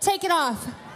Take it off.